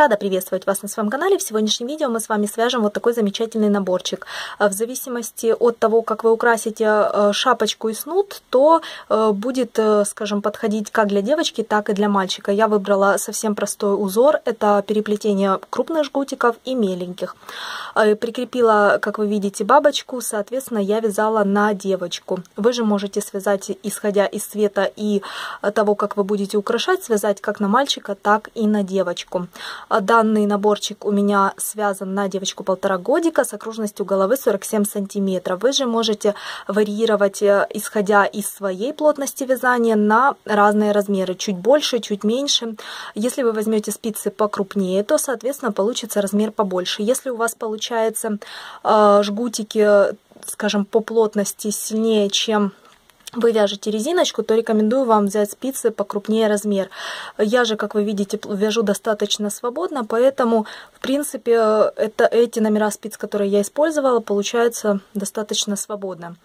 Рада приветствовать вас на своем канале. В сегодняшнем видео мы с вами свяжем вот такой замечательный наборчик. А, в зависимости от того, как вы украсите а, шапочку и снуд, то а, будет, скажем, подходить как для девочки, так и для мальчика. Я выбрала совсем простой узор. Это переплетение крупных жгутиков и меленьких. Прикрепила, как вы видите, бабочку. Соответственно, я вязала на девочку. Вы же можете связать, исходя из цвета и того, как вы будете украшать, связать как на мальчика, так и на девочку. А данный наборчик у меня связан на девочку полтора годика с окружностью головы 47 сантиметров. Вы же можете варьировать, э, исходя из своей плотности вязания, на разные размеры. Чуть больше, чуть меньше. Если вы возьмете спицы покрупнее, то, соответственно, получится размер побольше. Если у вас получается э, жгутики, скажем, по плотности сильнее, чем вы вяжете резиночку, то рекомендую вам взять спицы покрупнее размер. Я же, как вы видите, вяжу достаточно свободно, поэтому, в принципе, это эти номера спиц, которые я использовала, получаются достаточно свободно.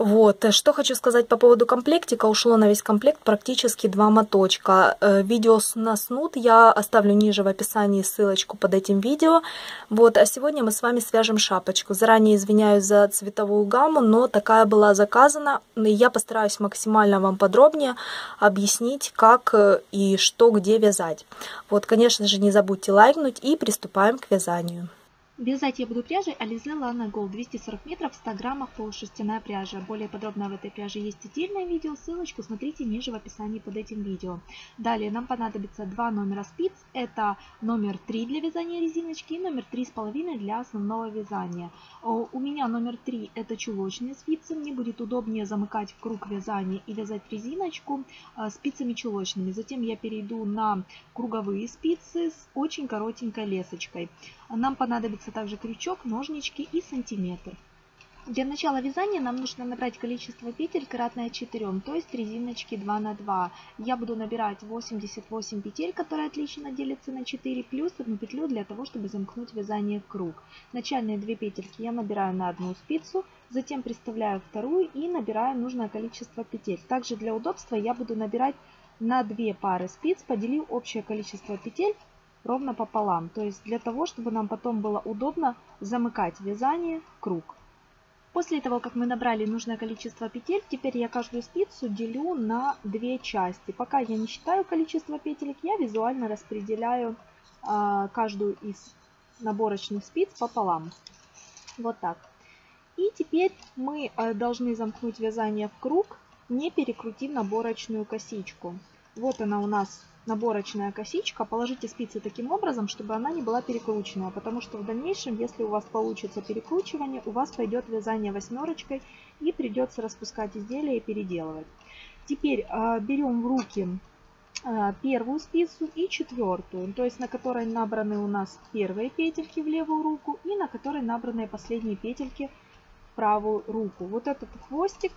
Вот, э, что хочу сказать по поводу комплектика. Ушло на весь комплект практически два моточка. Э, видео на снуд я оставлю ниже в описании ссылочку под этим видео. Вот, а сегодня мы с вами свяжем шапочку. Заранее извиняюсь за цветовую гамму, но такая была заказана. Я постараюсь максимально вам подробнее объяснить, как э, и что где вязать. Вот, конечно же, не забудьте лайкнуть и приступаем к вязанию. Вязать я буду пряжей Alize Lana Gold 240 метров, 100 граммов полушерстяная пряжа. Более подробно в этой пряже есть отдельное видео, ссылочку смотрите ниже в описании под этим видео. Далее нам понадобится два номера спиц. Это номер 3 для вязания резиночки и номер 3,5 для основного вязания. У меня номер 3 это чулочные спицы. Мне будет удобнее замыкать в круг вязания и вязать резиночку а, спицами чулочными. Затем я перейду на круговые спицы с очень коротенькой лесочкой. Нам понадобится также крючок, ножнички и сантиметр. Для начала вязания нам нужно набрать количество петель кратное 4, то есть резиночки 2 на 2. Я буду набирать 88 петель, которые отлично делятся на 4, плюс одну петлю для того, чтобы замкнуть вязание в круг. Начальные две петельки я набираю на одну спицу, затем приставляю вторую и набираю нужное количество петель. Также для удобства я буду набирать на две пары спиц, поделив общее количество петель ровно пополам. То есть для того, чтобы нам потом было удобно замыкать вязание круг. После того, как мы набрали нужное количество петель, теперь я каждую спицу делю на две части. Пока я не считаю количество петелек, я визуально распределяю э, каждую из наборочных спиц пополам. Вот так. И теперь мы э, должны замкнуть вязание в круг, не перекрутив наборочную косичку. Вот она у нас наборочная косичка, положите спицы таким образом, чтобы она не была перекрученная, потому что в дальнейшем, если у вас получится перекручивание, у вас пойдет вязание восьмерочкой и придется распускать изделие и переделывать. Теперь э, берем в руки э, первую спицу и четвертую, то есть на которой набраны у нас первые петельки в левую руку и на которой набраны последние петельки в правую руку. Вот этот хвостик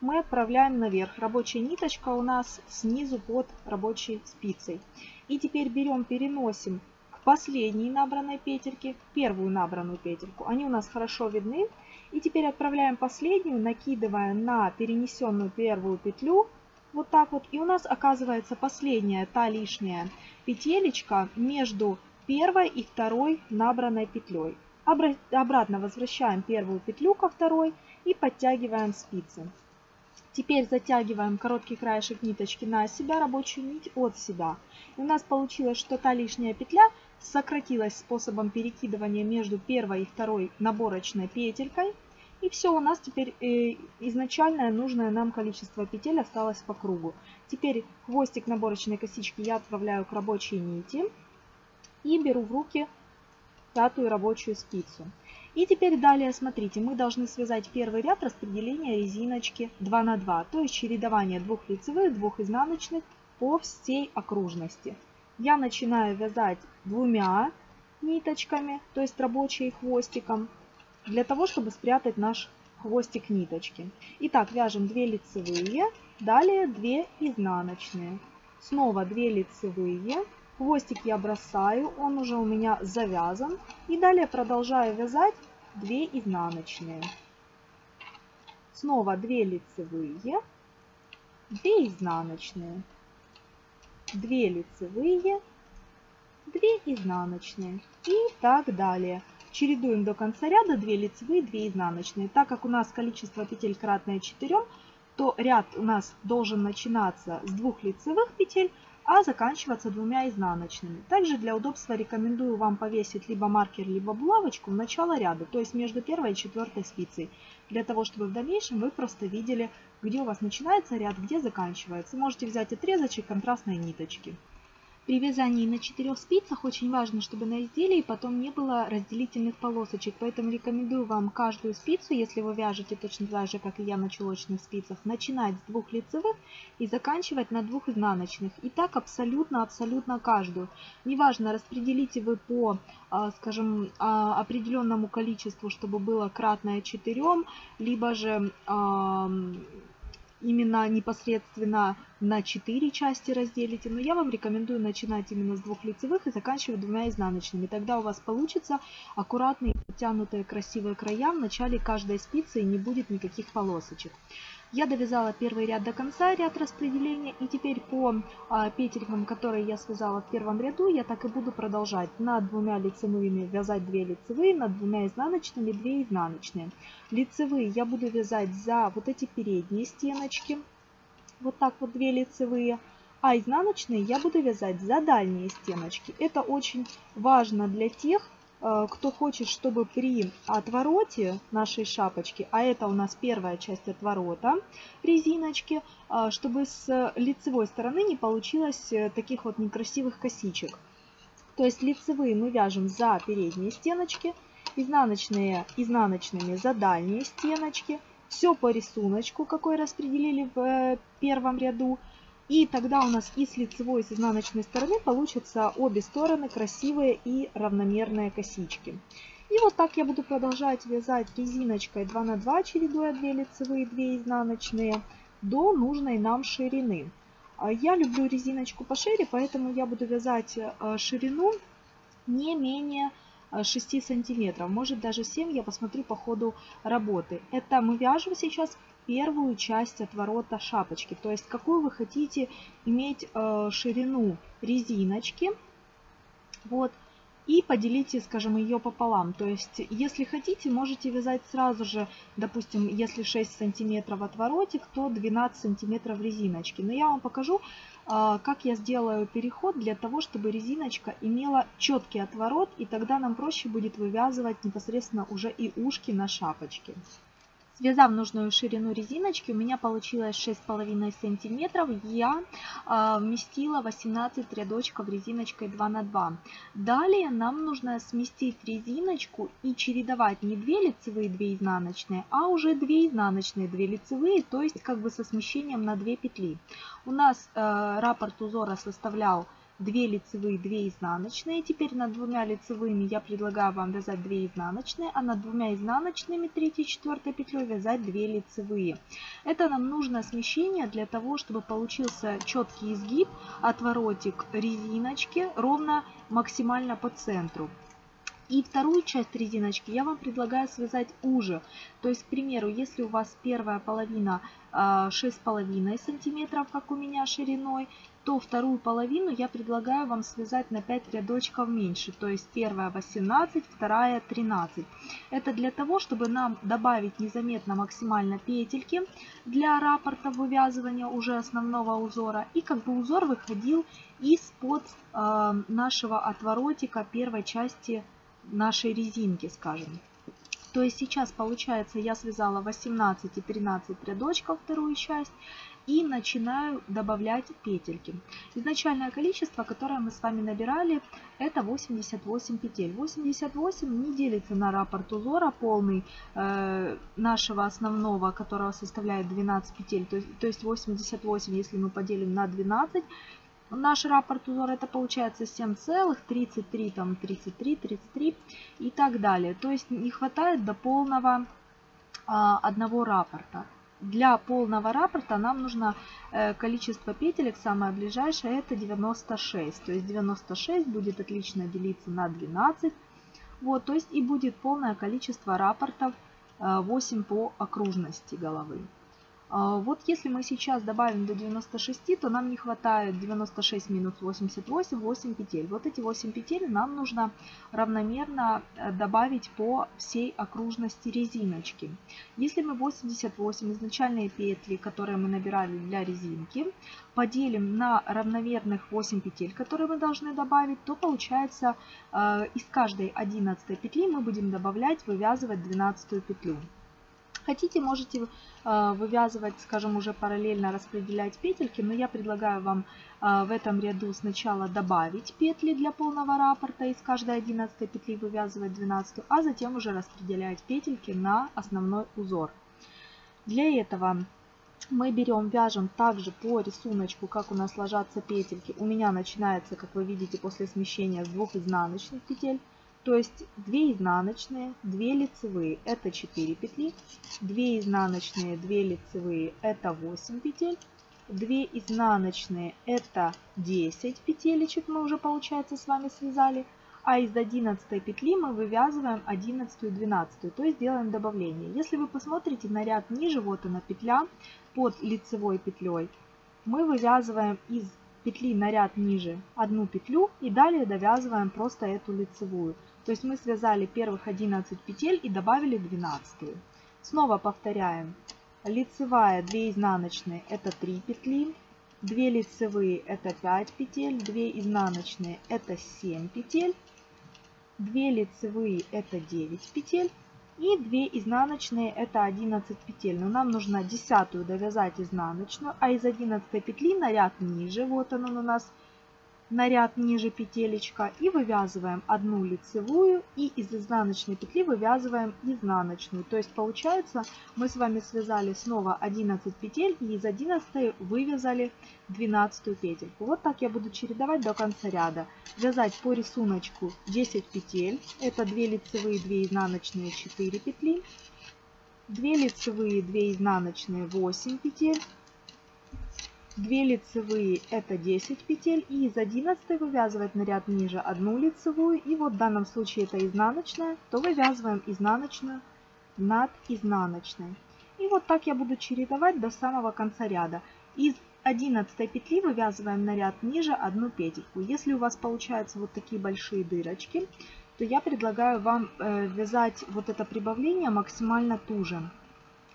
мы отправляем наверх. Рабочая ниточка у нас снизу под рабочей спицей. И теперь берем, переносим к последней набранной петельке, первую набранную петельку. Они у нас хорошо видны. И теперь отправляем последнюю, накидывая на перенесенную первую петлю. Вот так вот. И у нас оказывается последняя, та лишняя петелечка между первой и второй набранной петлей. Обратно возвращаем первую петлю ко второй и подтягиваем спицы. Теперь затягиваем короткий краешек ниточки на себя, рабочую нить от себя. И у нас получилось, что та лишняя петля сократилась способом перекидывания между первой и второй наборочной петелькой. И все, у нас теперь э, изначальное нужное нам количество петель осталось по кругу. Теперь хвостик наборочной косички я отправляю к рабочей нити и беру в руки пятую рабочую спицу. И теперь далее, смотрите, мы должны связать первый ряд распределения резиночки 2 на 2, то есть чередование двух лицевых, двух изнаночных по всей окружности. Я начинаю вязать двумя ниточками, то есть рабочей хвостиком, для того, чтобы спрятать наш хвостик ниточки. Итак, вяжем 2 лицевые, далее 2 изнаночные. Снова 2 лицевые, Хвостик я бросаю, он уже у меня завязан. И далее продолжаю вязать 2 изнаночные. Снова 2 лицевые, 2 изнаночные, 2 лицевые, 2 изнаночные и так далее. Чередуем до конца ряда 2 лицевые, 2 изнаночные. Так как у нас количество петель кратное 4, то ряд у нас должен начинаться с двух лицевых петель, а заканчиваться двумя изнаночными. Также для удобства рекомендую вам повесить либо маркер, либо булавочку в начало ряда, то есть между первой и четвертой спицей, для того, чтобы в дальнейшем вы просто видели, где у вас начинается ряд, где заканчивается. Можете взять отрезочек контрастной ниточки. При вязании на четырех спицах очень важно, чтобы на изделии потом не было разделительных полосочек, поэтому рекомендую вам каждую спицу, если вы вяжете точно так же, как и я на чулочных спицах, начинать с двух лицевых и заканчивать на двух изнаночных. И так абсолютно-абсолютно каждую. Неважно, распределите вы по, а, скажем, а, определенному количеству, чтобы было кратное 4, либо же именно непосредственно на 4 части разделите, но я вам рекомендую начинать именно с двух лицевых и заканчивать двумя изнаночными. Тогда у вас получится аккуратные, подтянутые, красивые края в начале каждой спицы и не будет никаких полосочек. Я довязала первый ряд до конца, ряд распределения, и теперь по а, петелькам, которые я связала в первом ряду, я так и буду продолжать. Над двумя лицевыми вязать 2 лицевые, над двумя изнаночными 2 изнаночные. Лицевые я буду вязать за вот эти передние стеночки, вот так вот 2 лицевые. А изнаночные я буду вязать за дальние стеночки. Это очень важно для тех, кто хочет, чтобы при отвороте нашей шапочки, а это у нас первая часть отворота резиночки, э, чтобы с лицевой стороны не получилось э, таких вот некрасивых косичек. То есть лицевые мы вяжем за передние стеночки, изнаночные изнаночными за дальние стеночки. Все по рисунку, какой распределили в первом ряду. И тогда у нас и с лицевой, и с изнаночной стороны получатся обе стороны красивые и равномерные косички. И вот так я буду продолжать вязать резиночкой 2 на 2, чередуя 2 лицевые, 2 изнаночные, до нужной нам ширины. А я люблю резиночку пошире, поэтому я буду вязать э, ширину не менее 6 э, сантиметров, может даже 7, я посмотрю по ходу работы. Это мы вяжем сейчас первую часть отворота шапочки. То есть какую вы хотите иметь э, ширину резиночки. Вот. И поделите, скажем, ее пополам. То есть, если хотите, можете вязать сразу же, допустим, если 6 сантиметров отворотик, то 12 сантиметров резиночки. Но я вам покажу, э, как я сделаю переход для того, чтобы резиночка имела четкий отворот, и тогда нам проще будет вывязывать непосредственно уже и ушки на шапочке. Связав нужную ширину резиночки, у меня получилось 6,5 сантиметров. Я э, вместила 18 рядочков резиночкой 2 на 2. Далее нам нужно сместить резиночку и чередовать не 2 лицевые, 2 изнаночные, а уже 2 изнаночные, 2 лицевые, то есть как бы со смещением на 2 петли. У нас э, раппорт узора составлял 2 лицевые, 2 изнаночные. Теперь над двумя лицевыми я предлагаю вам вязать 2 изнаночные, а над двумя изнаночными 3 и 4 петлей вязать 2 лицевые. Это нам нужно смещение для того, чтобы получился четкий изгиб, отворотик резиночки ровно максимально по центру. И вторую часть резиночки я вам предлагаю связать уже. То есть, к примеру, если у вас первая половина 6,5 а, сантиметров, как у меня шириной, то вторую половину я предлагаю вам связать на 5 рядочков меньше. То есть первая 18, вторая 13. Это для того, чтобы нам добавить незаметно максимально петельки для раппорта вывязывания уже основного узора. И как бы узор выходил из-под э, нашего отворотика первой части нашей резинки, скажем. То есть сейчас получается я связала 18 и 13 рядочков вторую часть и начинаю добавлять петельки. Изначальное количество, которое мы с вами набирали, это 88 петель. 88 не делится на раппорт узора полный э, нашего основного, которого составляет 12 петель. То есть, то есть 88, если мы поделим на 12, наш раппорт узора это получается 7,33, там 33, 33 и так далее. То есть не хватает до полного а, одного раппорта. Для полного раппорта нам нужно э, количество петелек, самое ближайшее, это 96. То есть 96 будет отлично делиться на 12. Вот, то есть и будет полное количество раппортов 8 э, по окружности головы. А, вот если мы сейчас добавим до 96, то нам не хватает 96 минус 88, 8 петель. Вот эти 8 петель нам нужно равномерно э, добавить по всей окружности резиночки. Если мы 88 изначальные петли, которые мы набирали для резинки, поделим на равномерных 8 петель, которые мы должны добавить, то получается э, из каждой 11 петли мы будем добавлять, вывязывать 12 петлю. Хотите, можете э, вывязывать, скажем, уже параллельно распределять петельки, но я предлагаю вам э, в этом ряду сначала добавить петли для полного раппорта, из каждой 11 петли вывязывать 12, а затем уже распределять петельки на основной узор. Для этого мы берем, вяжем также по рисунку, как у нас ложатся петельки. У меня начинается, как вы видите, после смещения с двух изнаночных петель. То есть 2 изнаночные, 2 лицевые это 4 петли, 2 изнаночные, 2 лицевые это 8 петель, 2 изнаночные это 10 петелечек мы уже получается с вами связали, а из 11 петли мы вывязываем 11 и 12, то есть делаем добавление. Если вы посмотрите на ряд ниже, вот она петля под лицевой петлей, мы вывязываем из петли на ряд ниже одну петлю и далее довязываем просто эту лицевую. То есть мы связали первых 11 петель и добавили 12. Снова повторяем. Лицевая 2 изнаночные это 3 петли. 2 лицевые это 5 петель. 2 изнаночные это 7 петель. 2 лицевые это 9 петель. И 2 изнаночные это 11 петель. Но нам нужно десятую довязать изнаночную, а из 11 петли на ряд ниже, вот он у нас на ряд ниже петелечка и вывязываем одну лицевую и из изнаночной петли вывязываем изнаночную. То есть получается мы с вами связали снова 11 петель и из 11 вывязали 12 петельку. Вот так я буду чередовать до конца ряда. Вязать по рисунку 10 петель. Это 2 лицевые, 2 изнаночные, 4 петли. 2 лицевые, 2 изнаночные, 8 петель. 2 лицевые это 10 петель и из 11 вывязывать на ряд ниже одну лицевую и вот в данном случае это изнаночная, то вывязываем изнаночную над изнаночной. И вот так я буду чередовать до самого конца ряда. Из 11 петли вывязываем на ряд ниже одну петельку. Если у вас получаются вот такие большие дырочки, то я предлагаю вам э, вязать вот это прибавление максимально туже.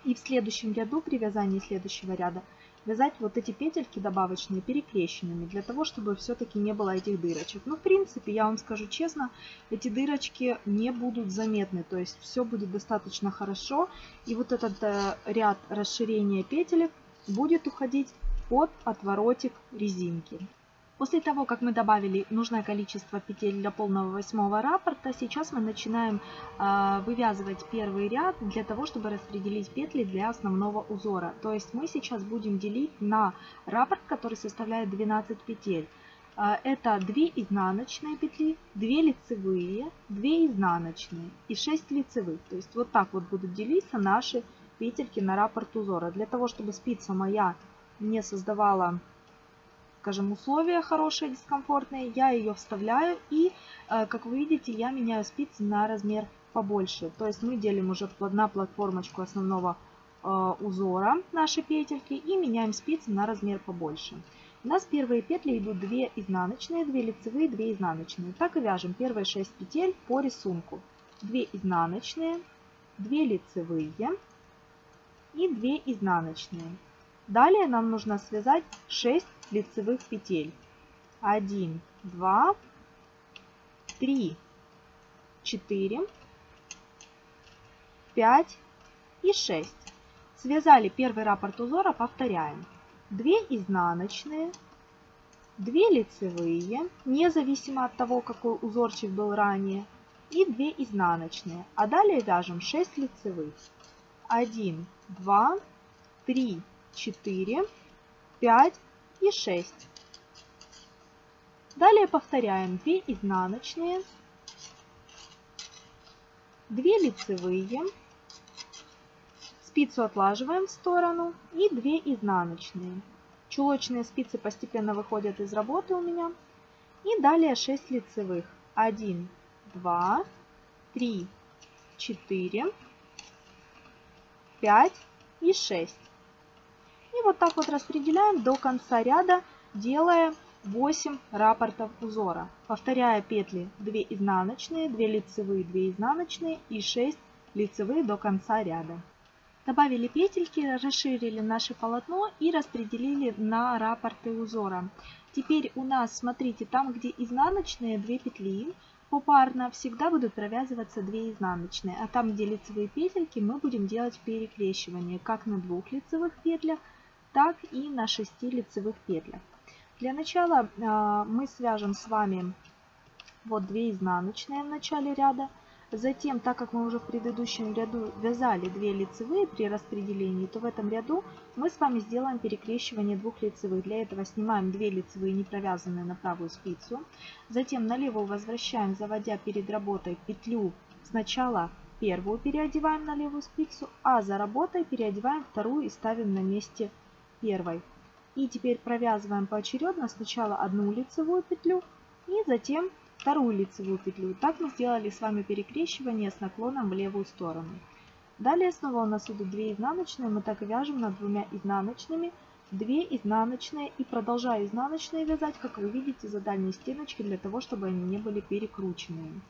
И в следующем ряду, при вязании следующего ряда, вязать вот эти петельки добавочные перекрещенными, для того, чтобы все-таки не было этих дырочек. Но в принципе, я вам скажу честно, эти дырочки не будут заметны, то есть все будет достаточно хорошо. И вот этот э, ряд расширения петелек будет уходить под отворотик резинки. После того, как мы добавили нужное количество петель для полного восьмого раппорта, сейчас мы начинаем э, вывязывать первый ряд для того, чтобы распределить петли для основного узора. То есть мы сейчас будем делить на раппорт, который составляет 12 петель. Э, это 2 изнаночные петли, 2 лицевые, 2 изнаночные и 6 лицевых. То есть вот так вот будут делиться наши петельки на раппорт узора. Для того, чтобы спица моя не создавала скажем, условия хорошие, дискомфортные, я ее вставляю и, э, как вы видите, я меняю спицы на размер побольше. То есть мы делим уже на платформочку основного э, узора наши петельки и меняем спицы на размер побольше. У нас первые петли идут 2 изнаночные, 2 лицевые, 2 изнаночные. Так и вяжем первые 6 петель по рисунку. 2 изнаночные, 2 лицевые и 2 изнаночные. Далее нам нужно связать 6 лицевых петель. 1, 2, 3, 4, 5 и 6. Связали первый раппорт узора, повторяем. 2 изнаночные, 2 лицевые, независимо от того, какой узорчик был ранее, и 2 изнаночные. А далее вяжем 6 лицевых. 1, 2, 3, 4, 5 и 6. Далее повторяем 2 изнаночные, 2 лицевые, спицу отлаживаем в сторону и 2 изнаночные. Чулочные спицы постепенно выходят из работы у меня. И далее 6 лицевых. 1, 2, 3, 4, 5 и 6. И вот так вот распределяем до конца ряда, делая 8 рапортов узора, повторяя петли 2 изнаночные, 2 лицевые, 2 изнаночные и 6 лицевые до конца ряда. Добавили петельки, расширили наше полотно и распределили на рапорты узора. Теперь у нас, смотрите, там, где изнаночные 2 петли, попарно всегда будут провязываться 2 изнаночные, а там, где лицевые петельки, мы будем делать перекрещивание как на двух лицевых петлях, так и на 6 лицевых петлях. Для начала а, мы свяжем с вами вот 2 изнаночные в начале ряда. Затем, так как мы уже в предыдущем ряду вязали 2 лицевые при распределении, то в этом ряду мы с вами сделаем перекрещивание двух лицевых. Для этого снимаем 2 лицевые, не провязанные на правую спицу. Затем на левую возвращаем, заводя перед работой петлю сначала первую переодеваем на левую спицу, а за работой переодеваем вторую и ставим на месте первой. И теперь провязываем поочередно сначала одну лицевую петлю и затем вторую лицевую петлю. Так мы сделали с вами перекрещивание с наклоном в левую сторону. Далее снова у нас идут 2 изнаночные, мы так вяжем над двумя изнаночными, 2 изнаночные и продолжаю изнаночные вязать, как вы видите, за дальние стеночки, для того, чтобы они не были перекрученными.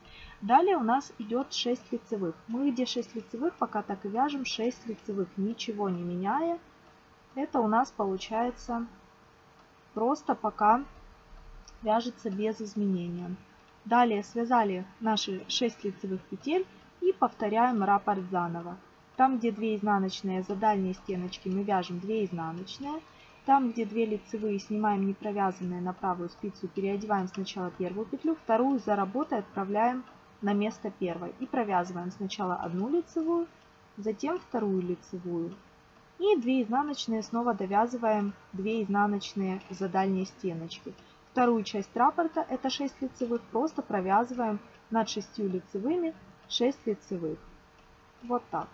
Далее у нас идет 6 лицевых. Мы где 6 лицевых, пока так и вяжем 6 лицевых, ничего не меняя, это у нас получается просто пока вяжется без изменения. Далее связали наши 6 лицевых петель и повторяем раппорт заново. Там, где 2 изнаночные за дальние стеночки, мы вяжем 2 изнаночные. Там, где 2 лицевые, снимаем не провязанные на правую спицу, переодеваем сначала первую петлю, вторую за работой отправляем на место первой. И провязываем сначала одну лицевую, затем вторую лицевую, и 2 изнаночные снова довязываем 2 изнаночные за дальние стеночки. Вторую часть раппорта, это 6 лицевых, просто провязываем над 6 лицевыми 6 лицевых. Вот так.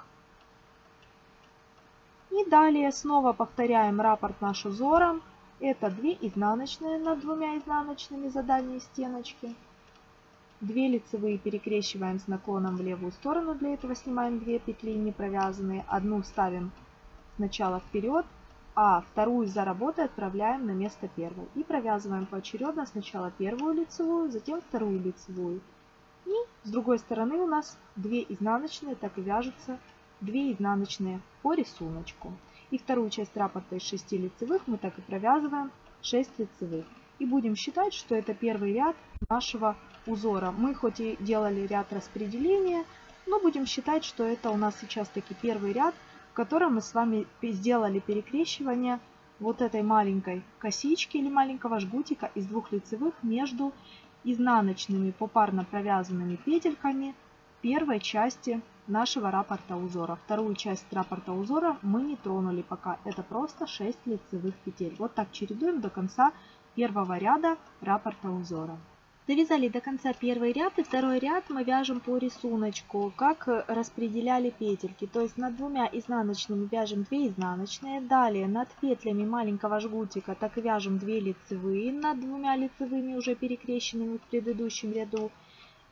И далее снова повторяем раппорт наш узором. Это 2 изнаночные над двумя изнаночными за дальние стеночки. 2 лицевые перекрещиваем с наклоном в левую сторону. Для этого снимаем 2 петли не провязанные. Одну ставим сначала вперед, а вторую за работой отправляем на место первой. И провязываем поочередно сначала первую лицевую, затем вторую лицевую. И с другой стороны у нас 2 изнаночные, так и вяжутся 2 изнаночные по рисунку. И вторую часть раппорта из 6 лицевых мы так и провязываем 6 лицевых. И будем считать, что это первый ряд нашего узора. Мы хоть и делали ряд распределения, но будем считать, что это у нас сейчас таки первый ряд в котором мы с вами сделали перекрещивание вот этой маленькой косички или маленького жгутика из двух лицевых между изнаночными попарно провязанными петельками первой части нашего раппорта узора. Вторую часть раппорта узора мы не тронули пока. Это просто 6 лицевых петель. Вот так чередуем до конца первого ряда раппорта узора. Довязали до конца первый ряд и второй ряд мы вяжем по рисунку, как распределяли петельки. То есть над двумя изнаночными вяжем 2 изнаночные, далее над петлями маленького жгутика так вяжем 2 лицевые, над двумя лицевыми уже перекрещенными в предыдущем ряду,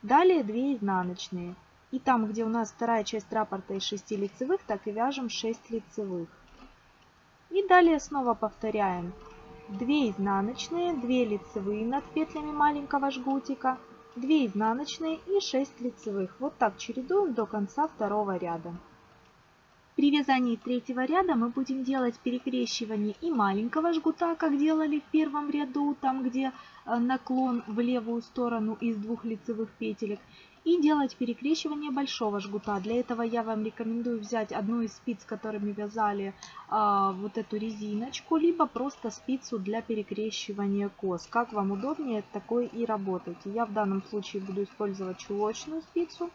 далее 2 изнаночные. И там, где у нас вторая часть раппорта из 6 лицевых, так и вяжем 6 лицевых. И далее снова повторяем 2 изнаночные, 2 лицевые над петлями маленького жгутика, 2 изнаночные и 6 лицевых. Вот так чередуем до конца второго ряда. При вязании третьего ряда мы будем делать перекрещивание и маленького жгута, как делали в первом ряду, там где э, наклон в левую сторону из двух лицевых петелек, и делать перекрещивание большого жгута. Для этого я вам рекомендую взять одну из спиц, которыми вязали а, вот эту резиночку, либо просто спицу для перекрещивания кос. Как вам удобнее, такой и работайте. Я в данном случае буду использовать чулочную спицу.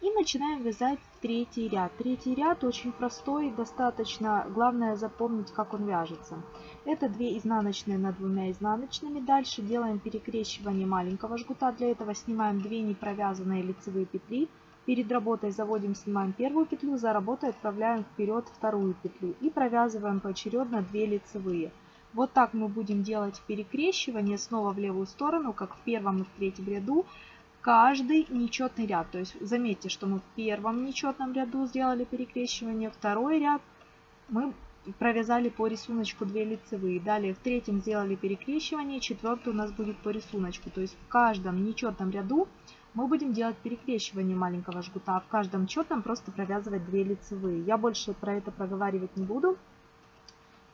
И начинаем вязать третий ряд. Третий ряд очень простой, достаточно, главное запомнить, как он вяжется. Это 2 изнаночные над двумя изнаночными. Дальше делаем перекрещивание маленького жгута. Для этого снимаем 2 непровязанные лицевые петли. Перед работой заводим, снимаем первую петлю, за работой отправляем вперед вторую петлю и провязываем поочередно 2 лицевые. Вот так мы будем делать перекрещивание снова в левую сторону, как в первом и в третьем ряду каждый нечетный ряд. То есть заметьте, что мы в первом нечетном ряду сделали перекрещивание, второй ряд мы провязали по рисунку 2 лицевые. Далее в третьем сделали перекрещивание, четвертый у нас будет по рисунку. То есть в каждом нечетном ряду мы будем делать перекрещивание маленького жгута, а в каждом четном просто провязывать 2 лицевые. Я больше про это проговаривать не буду.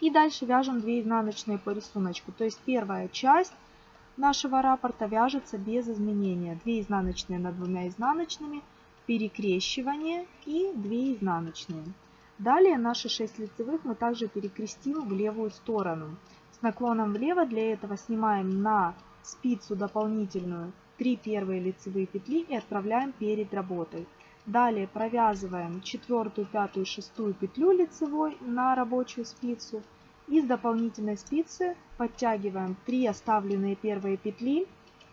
И дальше вяжем 2 изнаночные по рисунку. То есть первая часть нашего раппорта вяжется без изменения. 2 изнаночные над двумя изнаночными, перекрещивание и 2 изнаночные. Далее наши 6 лицевых мы также перекрестим в левую сторону. С наклоном влево для этого снимаем на спицу дополнительную 3 первые лицевые петли и отправляем перед работой. Далее провязываем четвертую, пятую, шестую петлю лицевой на рабочую спицу. И с дополнительной спицы подтягиваем 3 оставленные первые петли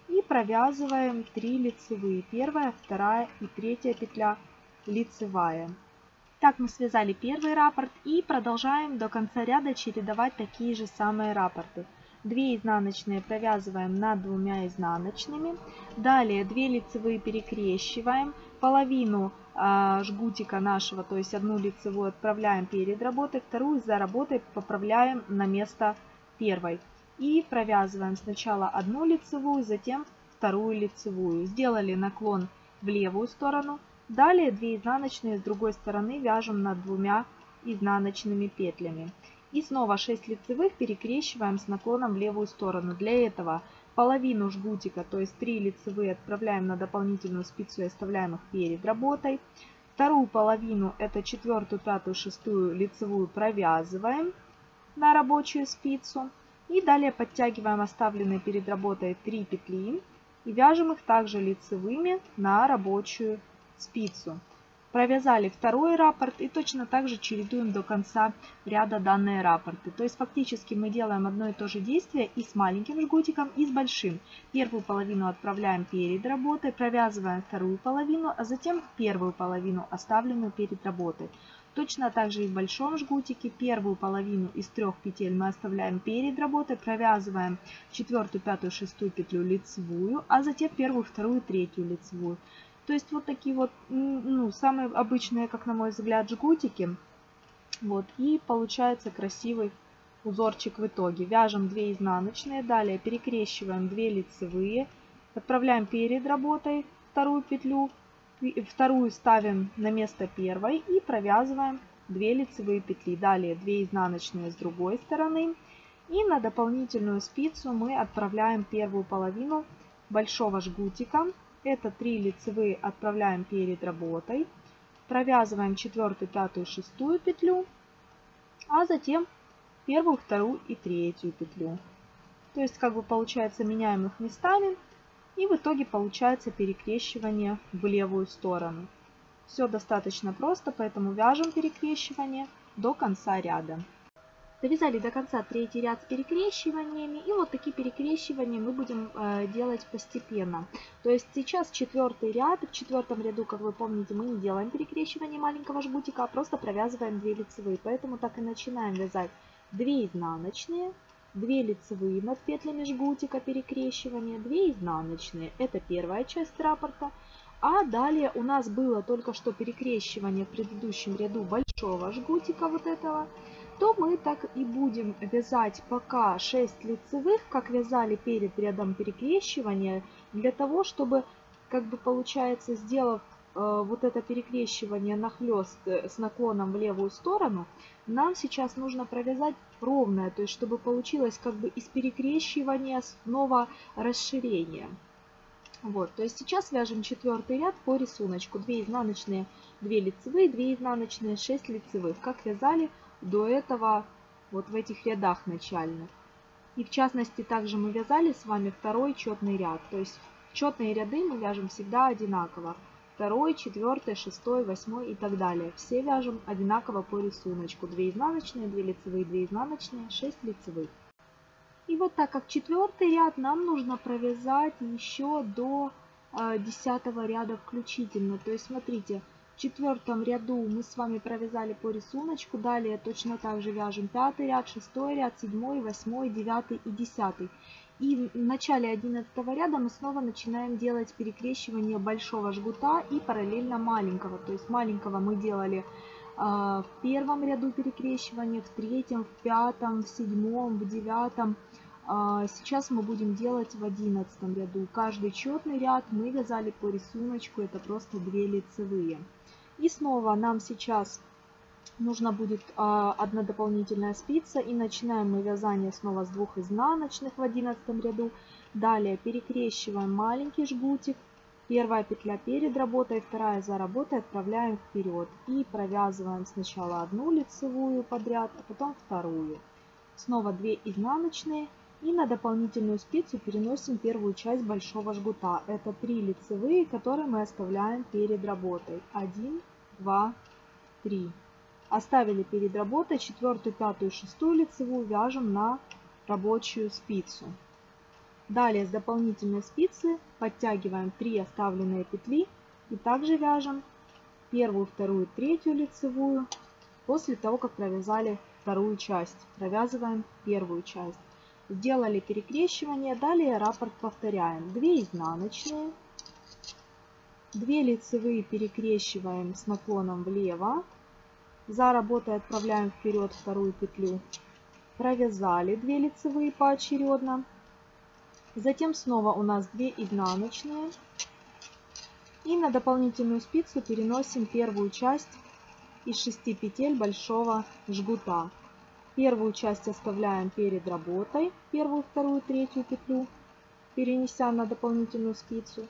и провязываем 3 лицевые. Первая, вторая и третья петля лицевая. Так мы связали первый раппорт и продолжаем до конца ряда чередовать такие же самые раппорты. 2 изнаночные провязываем над двумя изнаночными. Далее 2 лицевые перекрещиваем. Половину э, жгутика нашего, то есть одну лицевую отправляем перед работой, вторую за работой поправляем на место первой. И провязываем сначала одну лицевую, затем вторую лицевую. Сделали наклон в левую сторону, Далее 2 изнаночные с другой стороны вяжем над двумя изнаночными петлями. И снова 6 лицевых перекрещиваем с наклоном в левую сторону. Для этого половину жгутика, то есть 3 лицевые, отправляем на дополнительную спицу и оставляем их перед работой. Вторую половину, это четвертую, пятую, шестую лицевую провязываем на рабочую спицу. И далее подтягиваем оставленные перед работой 3 петли и вяжем их также лицевыми на рабочую спицу. Провязали второй раппорт и точно так же чередуем до конца ряда данные раппорты. То есть фактически мы делаем одно и то же действие и с маленьким жгутиком, и с большим. Первую половину отправляем перед работой, провязываем вторую половину, а затем первую половину, оставленную перед работой. Точно так же и в большом жгутике первую половину из трех петель мы оставляем перед работой, провязываем четвертую, пятую, шестую петлю лицевую, а затем первую, вторую, третью лицевую. То есть вот такие вот, ну, самые обычные, как на мой взгляд, жгутики. Вот, и получается красивый узорчик в итоге. Вяжем 2 изнаночные, далее перекрещиваем 2 лицевые, отправляем перед работой вторую петлю, вторую ставим на место первой и провязываем 2 лицевые петли. Далее 2 изнаночные с другой стороны. И на дополнительную спицу мы отправляем первую половину большого жгутика это 3 лицевые отправляем перед работой. Провязываем четвертую, пятую, шестую петлю, а затем первую, вторую и третью петлю. То есть как бы получается меняем их местами и в итоге получается перекрещивание в левую сторону. Все достаточно просто, поэтому вяжем перекрещивание до конца ряда. Довязали до конца третий ряд с перекрещиваниями. И вот такие перекрещивания мы будем э, делать постепенно. То есть сейчас четвертый ряд. В четвертом ряду, как вы помните, мы не делаем перекрещивание маленького жгутика, а просто провязываем 2 лицевые. Поэтому так и начинаем вязать 2 изнаночные, 2 лицевые над петлями жгутика перекрещивания, 2 изнаночные. Это первая часть раппорта. А далее у нас было только что перекрещивание в предыдущем ряду большого жгутика вот этого то мы так и будем вязать пока 6 лицевых, как вязали перед рядом перекрещивания, для того, чтобы, как бы получается, сделав э, вот это перекрещивание нахлест э, с наклоном в левую сторону, нам сейчас нужно провязать ровное, то есть чтобы получилось как бы из перекрещивания снова расширение. Вот, то есть сейчас вяжем четвертый ряд по рисунку. 2 изнаночные, 2 лицевые, 2 изнаночные, 6 лицевых, как вязали до этого вот в этих рядах начальных. И в частности также мы вязали с вами второй четный ряд. То есть четные ряды мы вяжем всегда одинаково. Второй, четвертый, шестой, восьмой и так далее. Все вяжем одинаково по рисунку. 2 изнаночные, 2 лицевые, 2 изнаночные, 6 лицевых. И вот так как четвертый ряд нам нужно провязать еще до э, десятого ряда включительно. То есть смотрите, в четвертом ряду мы с вами провязали по рисунку, далее точно так же вяжем пятый ряд, шестой ряд, седьмой, восьмой, девятый и десятый. И в начале одиннадцатого ряда мы снова начинаем делать перекрещивание большого жгута и параллельно маленького. То есть маленького мы делали а, в первом ряду перекрещивания, в третьем, в пятом, в седьмом, в девятом. А, сейчас мы будем делать в одиннадцатом ряду. Каждый четный ряд мы вязали по рисунку, это просто две лицевые. И снова нам сейчас нужно будет а, одна дополнительная спица. И начинаем мы вязание снова с двух изнаночных в одиннадцатом ряду. Далее перекрещиваем маленький жгутик Первая петля перед работой, вторая за работой отправляем вперед и провязываем сначала одну лицевую подряд, а потом вторую. Снова 2 изнаночные и на дополнительную спицу переносим первую часть большого жгута. Это 3 лицевые, которые мы оставляем перед работой. 1, 2, 3. Оставили перед работой четвертую, пятую, шестую лицевую вяжем на рабочую спицу. Далее с дополнительной спицы подтягиваем 3 оставленные петли и также вяжем первую, вторую, третью лицевую. После того, как провязали вторую часть, провязываем первую часть. Сделали перекрещивание, далее раппорт повторяем. 2 изнаночные, 2 лицевые перекрещиваем с наклоном влево, за работой отправляем вперед вторую петлю, провязали 2 лицевые поочередно, Затем снова у нас 2 изнаночные. И на дополнительную спицу переносим первую часть из 6 петель большого жгута. Первую часть оставляем перед работой, первую, вторую, третью петлю, перенеся на дополнительную спицу.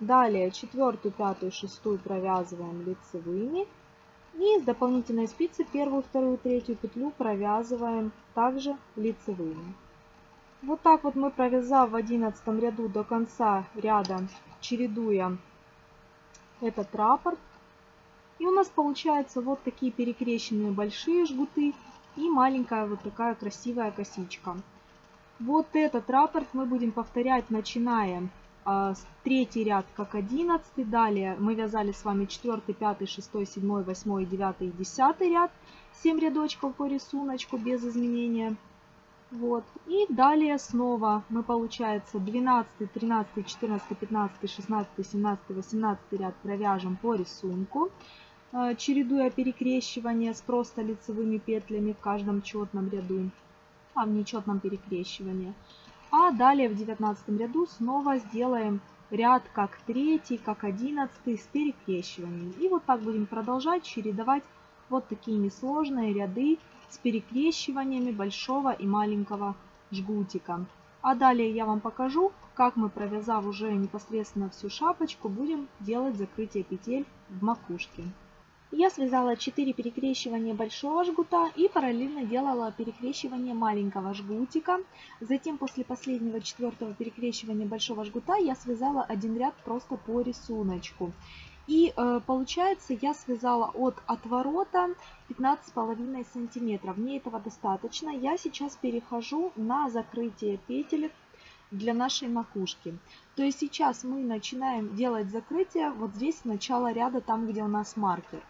Далее четвертую, пятую, шестую провязываем лицевыми. И с дополнительной спицы первую, вторую, третью петлю провязываем также лицевыми. Вот так вот мы, провязав в одиннадцатом ряду до конца ряда, чередуя этот раппорт. И у нас получается вот такие перекрещенные большие жгуты и маленькая вот такая красивая косичка. Вот этот раппорт мы будем повторять, начиная э, с третий ряд как одиннадцатый. Далее мы вязали с вами четвертый, пятый, шестой, седьмой, восьмой, девятый и десятый ряд. 7 рядочков по рисунку без изменения. Вот. И далее снова мы, получается, 12, 13, 14, 15, 16, 17, 18 ряд провяжем по рисунку, чередуя перекрещивание с просто лицевыми петлями в каждом четном ряду, а в нечетном перекрещивании. А далее в 19 ряду снова сделаем ряд как третий, как одиннадцатый с перекрещиванием. И вот так будем продолжать чередовать вот такие несложные ряды с перекрещиваниями большого и маленького жгутика. А далее я вам покажу, как мы, провязав уже непосредственно всю шапочку, будем делать закрытие петель в макушке. Я связала 4 перекрещивания большого жгута и параллельно делала перекрещивание маленького жгутика. Затем после последнего четвертого перекрещивания большого жгута я связала один ряд просто по рисунку. И э, получается я связала от отворота 15,5 сантиметров. Мне этого достаточно. Я сейчас перехожу на закрытие петель для нашей макушки. То есть сейчас мы начинаем делать закрытие вот здесь начало ряда, там где у нас маркер.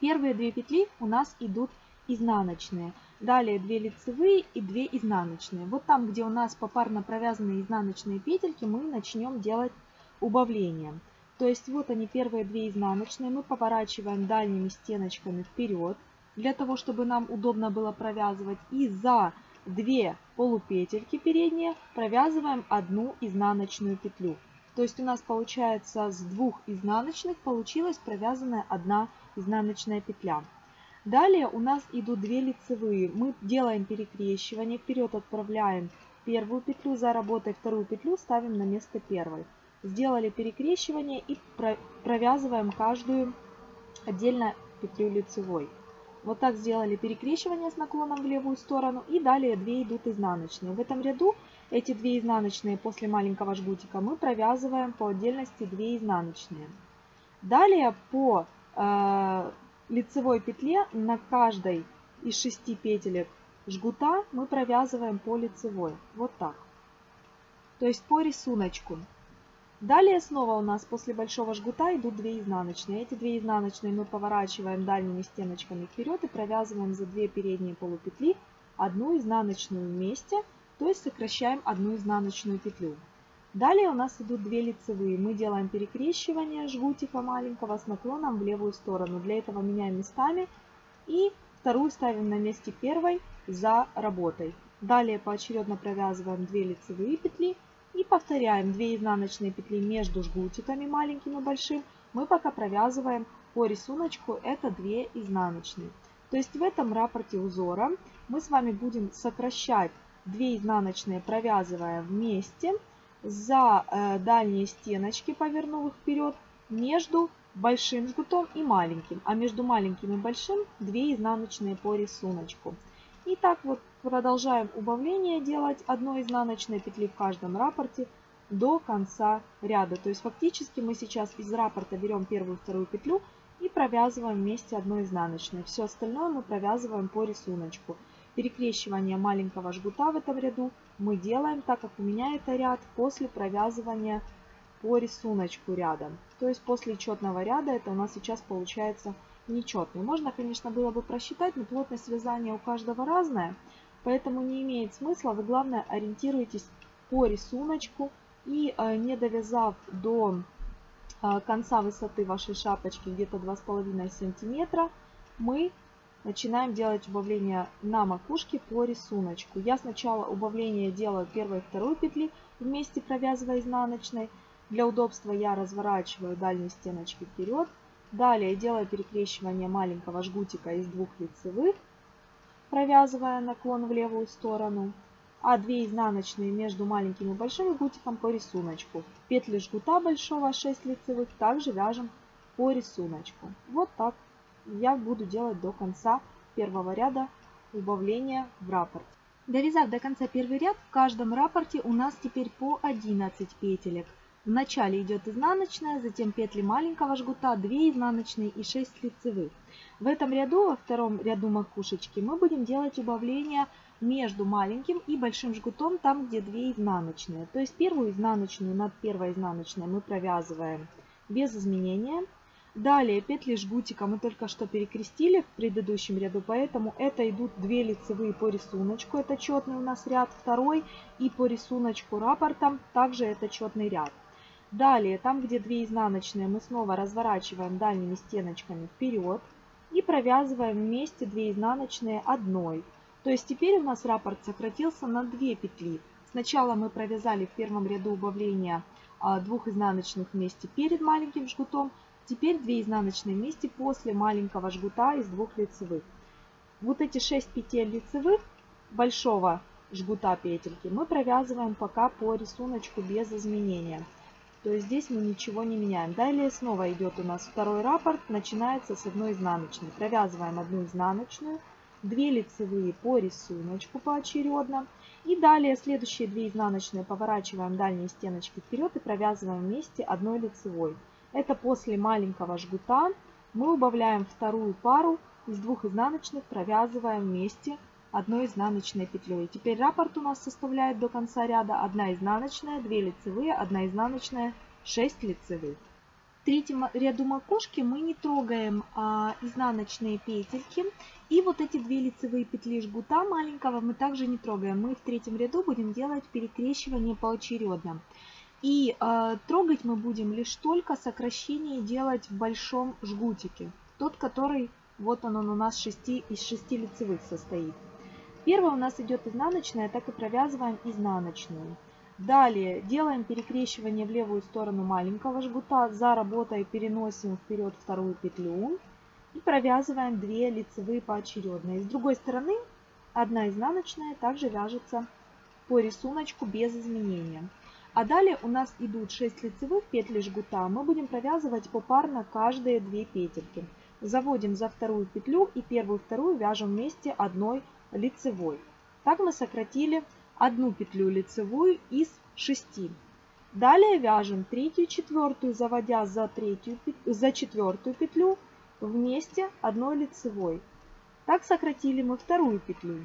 Первые две петли у нас идут изнаночные. Далее 2 лицевые и 2 изнаночные. Вот там, где у нас попарно провязанные изнаночные петельки, мы начнем делать убавление. То есть вот они первые две изнаночные. Мы поворачиваем дальними стеночками вперед, для того, чтобы нам удобно было провязывать. И за две полупетельки передние провязываем одну изнаночную петлю. То есть у нас получается с двух изнаночных получилась провязанная одна изнаночная петля. Далее у нас идут две лицевые. Мы делаем перекрещивание, вперед отправляем первую петлю, за работой вторую петлю ставим на место первой. Сделали перекрещивание и провязываем каждую отдельно петлю лицевой. Вот так сделали перекрещивание с наклоном в левую сторону и далее 2 идут изнаночные. В этом ряду эти 2 изнаночные после маленького жгутика мы провязываем по отдельности 2 изнаночные. Далее по лицевой петле на каждой из 6 петелек жгута мы провязываем по лицевой. Вот так. То есть по рисунку. Далее снова у нас после большого жгута идут 2 изнаночные. Эти 2 изнаночные мы поворачиваем дальними стеночками вперед и провязываем за 2 передние полупетли одну изнаночную вместе, то есть сокращаем одну изнаночную петлю. Далее у нас идут две лицевые. Мы делаем перекрещивание жгутика маленького с наклоном в левую сторону. Для этого меняем местами и вторую ставим на месте первой за работой. Далее поочередно провязываем 2 лицевые петли и повторяем 2 изнаночные петли между жгутиками маленьким и большим. Мы пока провязываем по рисунку это 2 изнаночные. То есть в этом рапорте узора мы с вами будем сокращать 2 изнаночные, провязывая вместе за э, дальние стеночки, повернув их вперед, между большим жгутом и маленьким. А между маленьким и большим 2 изнаночные по рисунку. И так вот продолжаем убавление делать одной изнаночной петли в каждом рапорте до конца ряда. То есть фактически мы сейчас из раппорта берем первую вторую петлю и провязываем вместе одной изнаночной. Все остальное мы провязываем по рисунку. Перекрещивание маленького жгута в этом ряду мы делаем, так как у меня это ряд после провязывания по рисунку рядом. То есть после четного ряда это у нас сейчас получается нечетный. Можно, конечно, было бы просчитать, но плотность вязания у каждого разная, поэтому не имеет смысла. Вы, главное, ориентируйтесь по рисунку и э, не довязав до э, конца высоты вашей шапочки где-то 2,5 сантиметра, мы начинаем делать убавление на макушке по рисунку. Я сначала убавление делаю первой и второй петли, вместе провязывая изнаночной. Для удобства я разворачиваю дальние стеночки вперед. Далее делаю перекрещивание маленького жгутика из двух лицевых, провязывая наклон в левую сторону. А 2 изнаночные между маленьким и большим жгутиком по рисунку. Петли жгута большого 6 лицевых также вяжем по рисунку. Вот так я буду делать до конца первого ряда убавления в раппорте. Довязав до конца первый ряд, в каждом раппорте у нас теперь по 11 петелек. В начале идет изнаночная, затем петли маленького жгута, 2 изнаночные и 6 лицевых. В этом ряду, во втором ряду макушечки, мы будем делать убавление между маленьким и большим жгутом, там где 2 изнаночные. То есть первую изнаночную над первой изнаночной мы провязываем без изменения. Далее петли жгутика мы только что перекрестили в предыдущем ряду, поэтому это идут две лицевые по рисунку, это четный у нас ряд второй, и по рисунку раппортом также это четный ряд. Далее, там где 2 изнаночные, мы снова разворачиваем дальними стеночками вперед и провязываем вместе 2 изнаночные одной. То есть теперь у нас раппорт сократился на 2 петли. Сначала мы провязали в первом ряду убавления а, двух изнаночных вместе перед маленьким жгутом, Теперь 2 изнаночные вместе после маленького жгута из двух лицевых. Вот эти 6 петель лицевых большого жгута петельки мы провязываем пока по рисунку без изменения. То есть здесь мы ничего не меняем. Далее снова идет у нас второй раппорт, начинается с одной изнаночной. Провязываем одну изнаночную, 2 лицевые по рисунку поочередно. И далее следующие 2 изнаночные поворачиваем дальние стеночки вперед и провязываем вместе одной лицевой. Это после маленького жгута мы убавляем вторую пару из двух изнаночных, провязываем вместе одной изнаночной петлей. Теперь раппорт у нас составляет до конца ряда 1 изнаночная, 2 лицевые, 1 изнаночная, 6 лицевых. В третьем ряду макушки мы не трогаем а, изнаночные петельки. И вот эти две лицевые петли жгута маленького мы также не трогаем. Мы в третьем ряду будем делать перекрещивание поочередно. И э, трогать мы будем лишь только сокращение делать в большом жгутике. Тот, который, вот он, он у нас 6, из 6 лицевых состоит. Первое у нас идет изнаночная, так и провязываем изнаночную. Далее делаем перекрещивание в левую сторону маленького жгута. За работой переносим вперед вторую петлю и провязываем 2 лицевые поочередно. И с другой стороны одна изнаночная также вяжется по рисунку без изменения. А далее у нас идут 6 лицевых петель жгута. Мы будем провязывать попарно каждые 2 петельки. Заводим за вторую петлю и первую вторую вяжем вместе одной лицевой. Так мы сократили одну петлю лицевую из 6. Далее вяжем третью четвертую, заводя за, третью, за четвертую петлю вместе одной лицевой. Так сократили мы вторую петлю.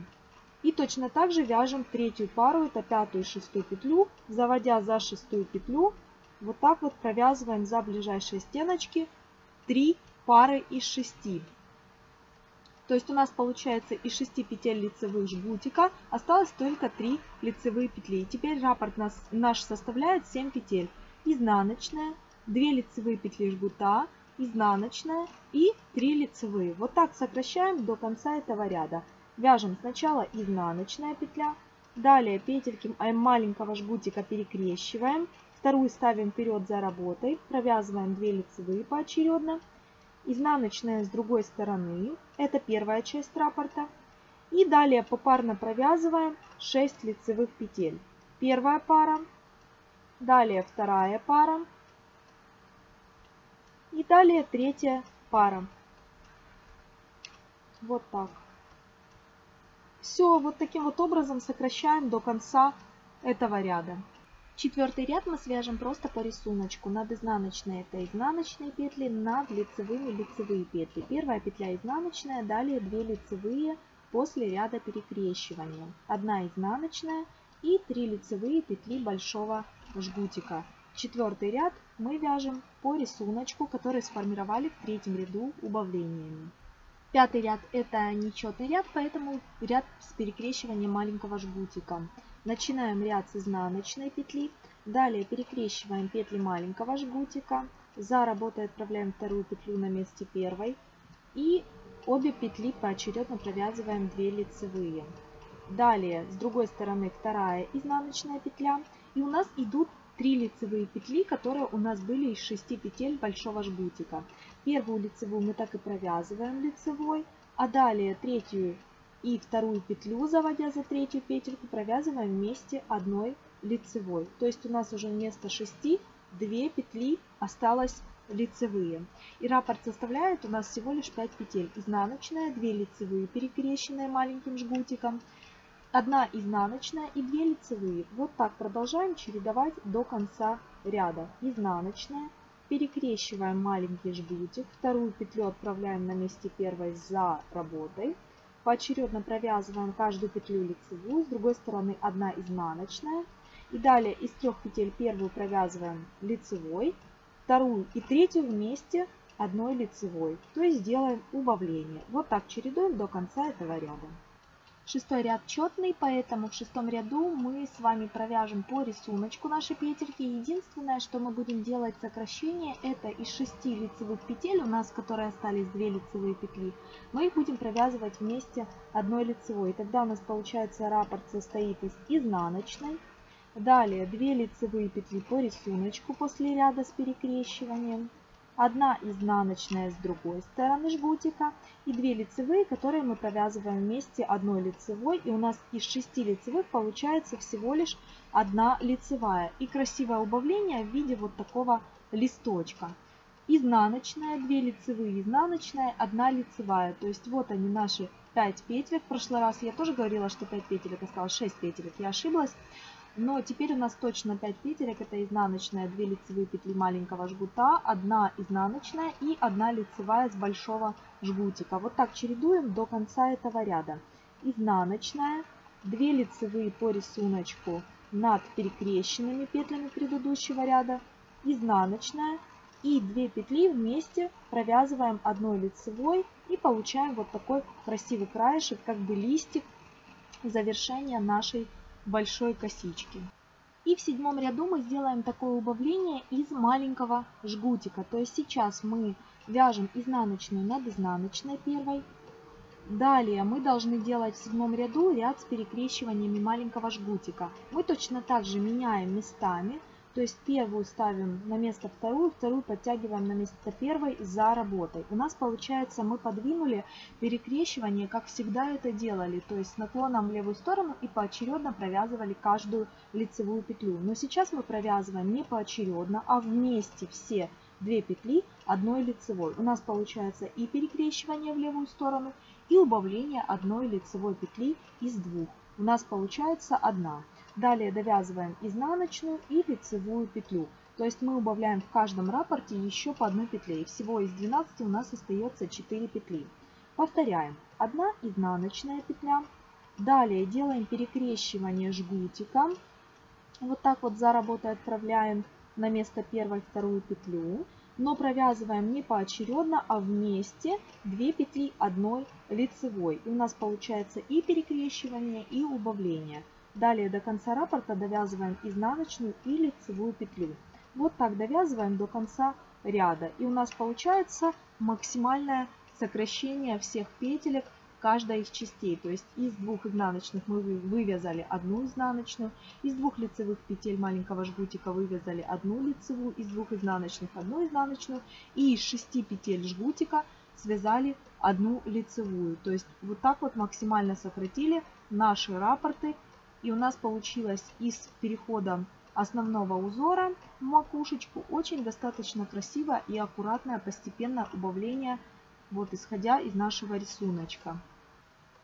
И точно так же вяжем третью пару, это пятую и шестую петлю, заводя за шестую петлю, вот так вот провязываем за ближайшие стеночки 3 пары из 6. То есть у нас получается из 6 петель лицевых жгутика осталось только 3 лицевые петли. И теперь раппорт нас, наш составляет 7 петель. Изнаночная, 2 лицевые петли жгута, изнаночная и 3 лицевые. Вот так сокращаем до конца этого ряда. Вяжем сначала изнаночная петля, далее петельки маленького жгутика перекрещиваем, вторую ставим вперед за работой, провязываем 2 лицевые поочередно, изнаночная с другой стороны, это первая часть раппорта, и далее попарно провязываем 6 лицевых петель. Первая пара, далее вторая пара, и далее третья пара. Вот так. Все вот таким вот образом сокращаем до конца этого ряда. Четвертый ряд мы свяжем просто по рисунку. Над изнаночной это изнаночные петли, над лицевыми лицевые петли. Первая петля изнаночная, далее 2 лицевые после ряда перекрещивания. Одна изнаночная и 3 лицевые петли большого жгутика. Четвертый ряд мы вяжем по рисунку, который сформировали в третьем ряду убавлениями. Пятый ряд это нечетный ряд, поэтому ряд с перекрещиванием маленького жгутика. Начинаем ряд с изнаночной петли, далее перекрещиваем петли маленького жгутика, за работой отправляем вторую петлю на месте первой и обе петли поочередно провязываем 2 лицевые. Далее с другой стороны вторая изнаночная петля и у нас идут 3 лицевые петли, которые у нас были из 6 петель большого жгутика. Первую лицевую мы так и провязываем лицевой, а далее третью и вторую петлю, заводя за третью петельку, провязываем вместе одной лицевой. То есть у нас уже вместо 6 2 петли осталось лицевые. И раппорт составляет у нас всего лишь 5 петель. Изнаночная, 2 лицевые, перекрещенные маленьким жгутиком, 1 изнаночная и 2 лицевые. Вот так продолжаем чередовать до конца ряда. Изнаночная, перекрещиваем маленький жгутик, вторую петлю отправляем на месте первой за работой, Поочередно провязываем каждую петлю лицевую, с другой стороны 1 изнаночная. И далее из трех петель первую провязываем лицевой, вторую и третью вместе одной лицевой. То есть делаем убавление. Вот так чередуем до конца этого ряда. Шестой ряд четный, поэтому в шестом ряду мы с вами провяжем по рисунку наши петельки. Единственное, что мы будем делать сокращение, это из 6 лицевых петель, у нас, которые остались 2 лицевые петли, мы их будем провязывать вместе одной лицевой. И тогда у нас получается раппорт состоит из изнаночной, далее 2 лицевые петли по рисунку после ряда с перекрещиванием, одна изнаночная с другой стороны жгутика и 2 лицевые, которые мы провязываем вместе одной лицевой. И у нас из 6 лицевых получается всего лишь одна лицевая. И красивое убавление в виде вот такого листочка. Изнаночная, 2 лицевые, изнаночная, 1 лицевая. То есть вот они наши 5 петель. В прошлый раз я тоже говорила, что 5 петель осталось 6 петель. Я ошиблась. Но теперь у нас точно 5 петелек. Это изнаночная, 2 лицевые петли маленького жгута, 1 изнаночная и 1 лицевая с большого жгутика. Вот так чередуем до конца этого ряда. Изнаночная, 2 лицевые по рисунку над перекрещенными петлями предыдущего ряда, изнаночная и 2 петли вместе провязываем одной лицевой и получаем вот такой красивый краешек, как бы листик завершения нашей большой косички. И в седьмом ряду мы сделаем такое убавление из маленького жгутика. То есть сейчас мы вяжем изнаночную над изнаночной первой. Далее мы должны делать в седьмом ряду ряд с перекрещиваниями маленького жгутика. Мы точно так же меняем местами то есть первую ставим на место вторую, вторую подтягиваем на место первой за работой. У нас получается мы подвинули перекрещивание, как всегда это делали. То есть с наклоном в левую сторону и поочередно провязывали каждую лицевую петлю. Но сейчас мы провязываем не поочередно, а вместе все две петли одной лицевой. У нас получается и перекрещивание в левую сторону, и убавление одной лицевой петли из двух. У нас получается одна. Далее довязываем изнаночную и лицевую петлю. То есть мы убавляем в каждом раппорте еще по одной петле. И всего из 12 у нас остается 4 петли. Повторяем. Одна изнаночная петля. Далее делаем перекрещивание жгутиком. Вот так вот за работой отправляем на место первой вторую петлю. но провязываем не поочередно, а вместе 2 петли одной лицевой. И у нас получается и перекрещивание, и убавление. Далее до конца раппорта довязываем изнаночную и лицевую петлю. Вот так довязываем до конца ряда. И у нас получается максимальное сокращение всех петелек каждой из частей. То есть из двух изнаночных мы вывязали одну изнаночную, из двух лицевых петель маленького жгутика вывязали одну лицевую, из двух изнаночных одну изнаночную и из шести петель жгутика связали одну лицевую. То есть вот так вот максимально сократили наши раппорты. И у нас получилось из перехода основного узора в макушечку очень достаточно красивое и аккуратное постепенное убавление, вот исходя из нашего рисуночка.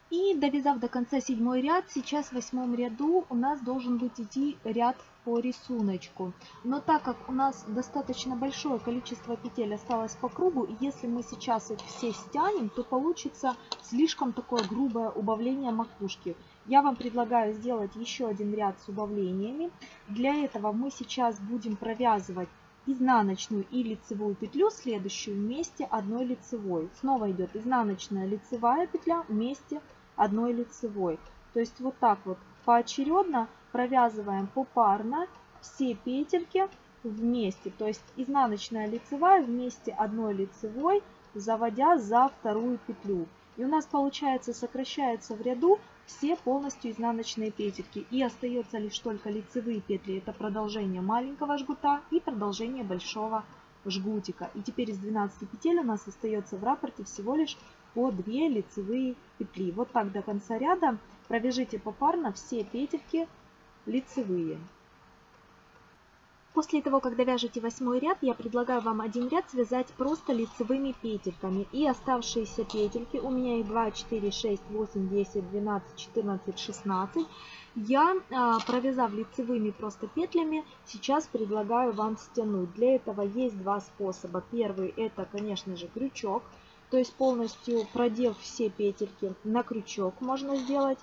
И довязав до конца седьмой ряд, сейчас в восьмом ряду у нас должен быть идти ряд по рисунку. Но так как у нас достаточно большое количество петель осталось по кругу, и если мы сейчас их все стянем, то получится слишком такое грубое убавление макушки. Я вам предлагаю сделать еще один ряд с убавлениями. Для этого мы сейчас будем провязывать изнаночную и лицевую петлю, следующую вместе одной лицевой. Снова идет изнаночная лицевая петля вместе одной лицевой. То есть вот так вот поочередно провязываем попарно все петельки вместе. То есть изнаночная лицевая вместе одной лицевой, заводя за вторую петлю. И у нас получается сокращается в ряду все полностью изнаночные петельки. И остается лишь только лицевые петли. Это продолжение маленького жгута и продолжение большого жгутика. И теперь из 12 петель у нас остается в раппорте всего лишь по 2 лицевые петли. Вот так до конца ряда провяжите попарно все петельки лицевые. После того, когда вяжете восьмой ряд, я предлагаю вам один ряд связать просто лицевыми петельками. И оставшиеся петельки, у меня их 2, 4, 6, 8, 10, 12, 14, 16, я, а, провязав лицевыми просто петлями, сейчас предлагаю вам стянуть. Для этого есть два способа. Первый это, конечно же, крючок. То есть полностью продев все петельки на крючок можно сделать.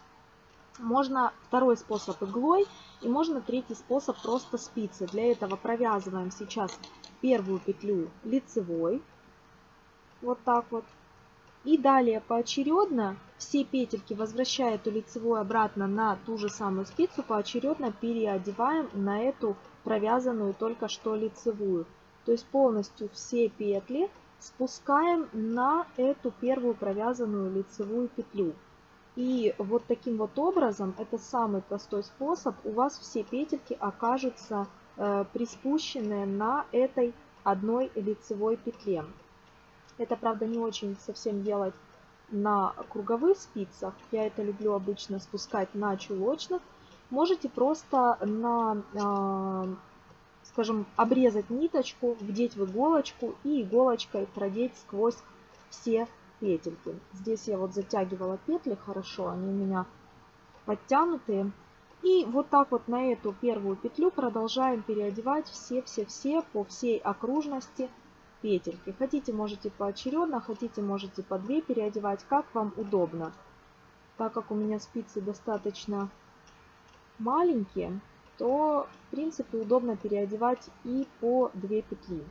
Можно второй способ иглой и можно третий способ просто спицы. Для этого провязываем сейчас первую петлю лицевой. Вот так вот. И далее поочередно все петельки, возвращая эту лицевую обратно на ту же самую спицу, поочередно переодеваем на эту провязанную только что лицевую. То есть полностью все петли спускаем на эту первую провязанную лицевую петлю. И вот таким вот образом, это самый простой способ, у вас все петельки окажутся э, приспущенные на этой одной лицевой петле. Это, правда, не очень совсем делать на круговых спицах. Я это люблю обычно спускать на чулочных. Можете просто на э, скажем, обрезать ниточку, вдеть в иголочку и иголочкой продеть сквозь все петельки. Здесь я вот затягивала петли хорошо, они у меня подтянутые. И вот так вот на эту первую петлю продолжаем переодевать все-все-все по всей окружности петельки. Хотите, можете поочередно, хотите, можете по две переодевать, как вам удобно. Так как у меня спицы достаточно маленькие, то в принципе удобно переодевать и по 2 петли.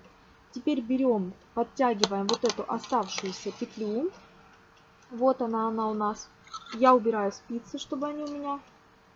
Теперь берем, подтягиваем вот эту оставшуюся петлю. Вот она, она у нас. Я убираю спицы, чтобы они у меня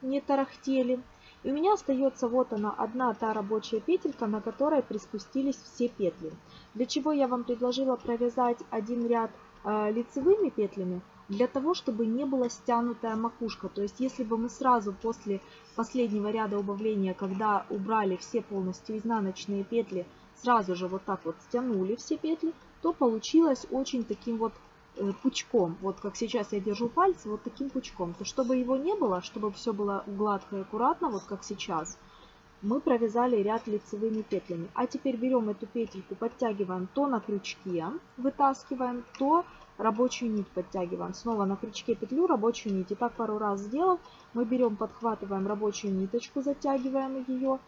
не тарахтели. И у меня остается вот она, одна та рабочая петелька, на которой приспустились все петли. Для чего я вам предложила провязать один ряд э, лицевыми петлями, для того, чтобы не была стянутая макушка. То есть, если бы мы сразу после последнего ряда убавления, когда убрали все полностью изнаночные петли, сразу же вот так вот стянули все петли, то получилось очень таким вот э, пучком. Вот как сейчас я держу пальцы, вот таким пучком. То чтобы его не было, чтобы все было гладко и аккуратно, вот как сейчас, мы провязали ряд лицевыми петлями. А теперь берем эту петельку, подтягиваем то на крючке, вытаскиваем, то рабочую нить подтягиваем. Снова на крючке петлю, рабочую нить. И так пару раз сделав, мы берем, подхватываем рабочую ниточку, затягиваем ее.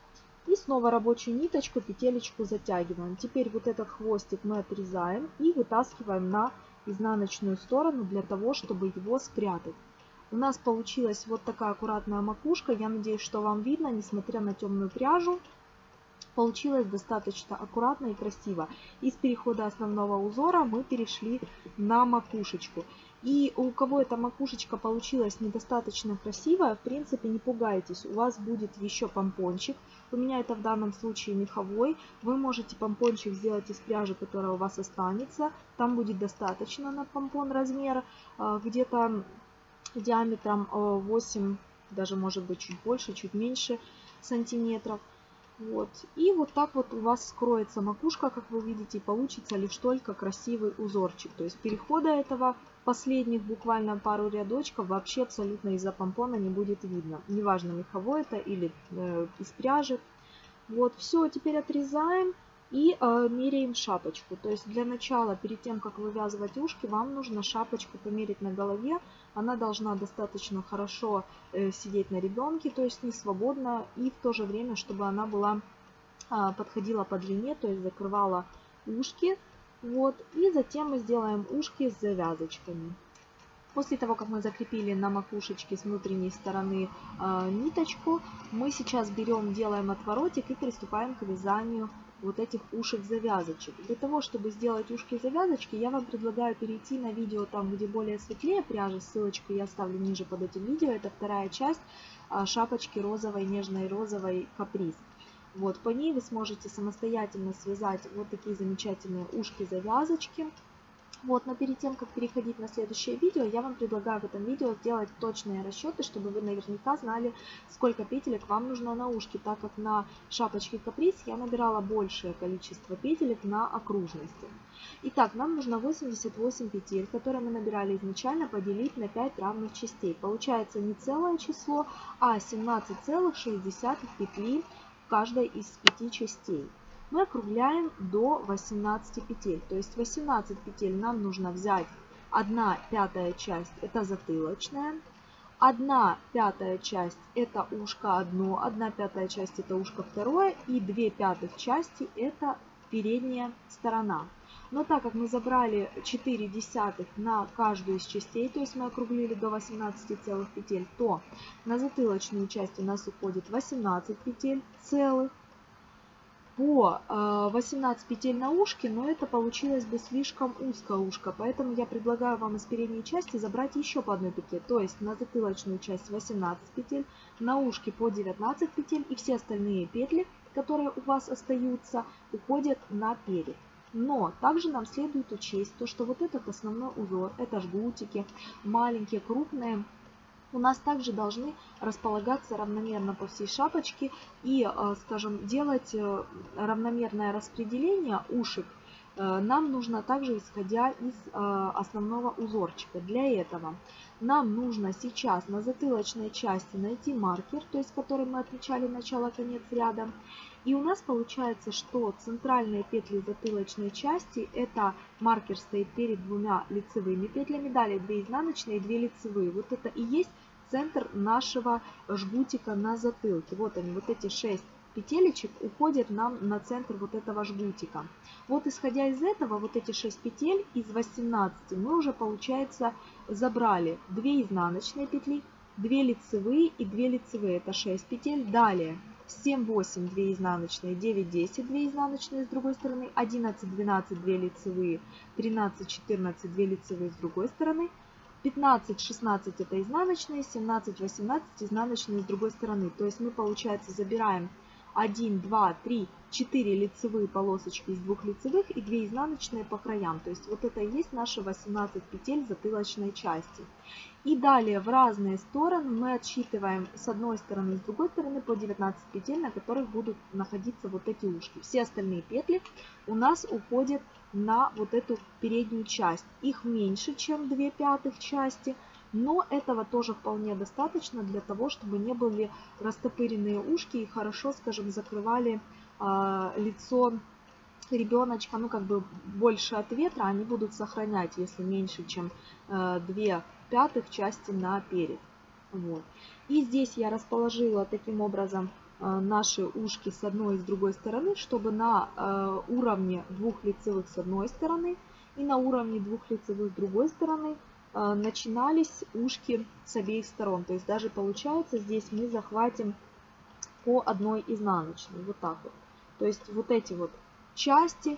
И снова рабочую ниточку, петелечку затягиваем. Теперь вот этот хвостик мы отрезаем и вытаскиваем на изнаночную сторону для того, чтобы его спрятать. У нас получилась вот такая аккуратная макушка. Я надеюсь, что вам видно, несмотря на темную пряжу. Получилось достаточно аккуратно и красиво. Из перехода основного узора мы перешли на макушечку. И у кого эта макушечка получилась недостаточно красивая, в принципе не пугайтесь, у вас будет еще помпончик. У меня это в данном случае меховой. Вы можете помпончик сделать из пряжи, которая у вас останется. Там будет достаточно на помпон размера, где-то диаметром 8, даже может быть чуть больше, чуть меньше сантиметров. Вот. И вот так вот у вас скроется макушка, как вы видите, и получится лишь только красивый узорчик. То есть перехода этого последних буквально пару рядочков вообще абсолютно из-за помпона не будет видно. Неважно, меховой это или э, из пряжи. Вот, все, теперь отрезаем и э, меряем шапочку. То есть для начала, перед тем, как вывязывать ушки, вам нужно шапочку померить на голове. Она должна достаточно хорошо э, сидеть на ребенке, то есть не свободно, и в то же время, чтобы она была э, подходила по длине, то есть закрывала ушки. Вот, и затем мы сделаем ушки с завязочками. После того, как мы закрепили на макушечке с внутренней стороны э, ниточку, мы сейчас берем, делаем отворотик и приступаем к вязанию вот этих ушек завязочек. Для того, чтобы сделать ушки завязочки, я вам предлагаю перейти на видео там, где более светлее пряжа. Ссылочку я оставлю ниже под этим видео. Это вторая часть а, шапочки розовой, нежной розовой каприз. Вот, по ней вы сможете самостоятельно связать вот такие замечательные ушки-завязочки. Вот, но перед тем, как переходить на следующее видео, я вам предлагаю в этом видео сделать точные расчеты, чтобы вы наверняка знали, сколько петелек вам нужно на ушки, так как на шапочке каприз я набирала большее количество петелек на окружности. Итак, нам нужно 88 петель, которые мы набирали изначально, поделить на 5 равных частей. Получается не целое число, а 17,6 петли каждой из 5 частей мы округляем до 18 петель. То есть 18 петель нам нужно взять 1 пятая часть, это затылочная, 1 пятая часть это ушко одно, 1 пятая часть это ушко второе и 2 пятых части это передняя сторона. Но так как мы забрали 4 десятых на каждую из частей, то есть мы округлили до 18 целых петель, то на затылочную часть у нас уходит 18 петель целых. По 18 петель на ушке, но это получилось бы слишком узкое ушко, поэтому я предлагаю вам из передней части забрать еще по одной петле, то есть на затылочную часть 18 петель, на ушки по 19 петель и все остальные петли, которые у вас остаются, уходят на перед. Но также нам следует учесть то, что вот этот основной узор, это жгутики, маленькие, крупные, у нас также должны располагаться равномерно по всей шапочке и, э, скажем, делать э, равномерное распределение ушек э, нам нужно также исходя из основного узорчика. Для этого нам нужно сейчас на затылочной части найти маркер, то есть который мы отмечали начало-конец ряда. И у нас получается, что центральные петли затылочной части, это маркер стоит перед двумя лицевыми петлями, далее 2 изнаночные и 2 лицевые. Вот это и есть центр нашего жгутика на затылке. Вот они, вот эти 6 петелечек уходят нам на центр вот этого жгутика. Вот исходя из этого, вот эти 6 петель из 18 мы уже, получается, забрали 2 изнаночные петли, 2 лицевые и 2 лицевые, это 6 петель. Далее 7, 8, 2 изнаночные, 9, 10, 2 изнаночные с другой стороны, 11, 12, 2 лицевые, 13, 14, 2 лицевые с другой стороны, 15, 16 это изнаночные, 17, 18 изнаночные с другой стороны. То есть мы, получается, забираем 1, 2, 3, 4 лицевые полосочки из двух лицевых и 2 изнаночные по краям. То есть вот это и есть наши 18 петель затылочной части. И далее в разные стороны мы отсчитываем с одной стороны и с другой стороны по 19 петель, на которых будут находиться вот эти ушки. Все остальные петли у нас уходят на вот эту переднюю часть. Их меньше, чем 2 пятых части, но этого тоже вполне достаточно для того, чтобы не были растопыренные ушки и хорошо, скажем, закрывали э, лицо ребеночка, ну как бы больше от ветра, они будут сохранять, если меньше, чем э, 2 пятых части на перед. Вот. И здесь я расположила таким образом Э, наши ушки с одной и с другой стороны, чтобы на э, уровне двух лицевых с одной стороны и на уровне двух лицевых с другой стороны начинались ушки с обеих сторон. То есть даже получается здесь мы захватим по одной изнаночной. Вот так вот. То есть вот эти вот части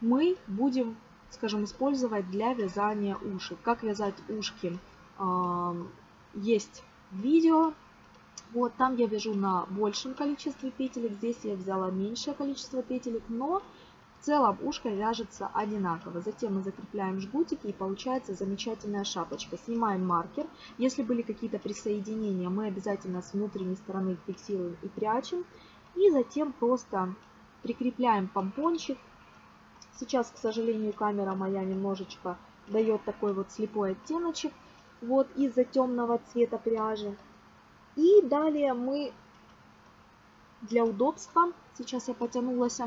мы будем, скажем, использовать для вязания ушек. Как вязать ушки есть видео. Вот там я вяжу на большем количестве петелек. Здесь я взяла меньшее количество петелек, но целом ушко вяжется одинаково. Затем мы закрепляем жгутики и получается замечательная шапочка. Снимаем маркер. Если были какие-то присоединения, мы обязательно с внутренней стороны фиксируем и прячем. И затем просто прикрепляем помпончик. Сейчас, к сожалению, камера моя немножечко дает такой вот слепой оттеночек вот из-за темного цвета пряжи. И далее мы для удобства, сейчас я потянулась,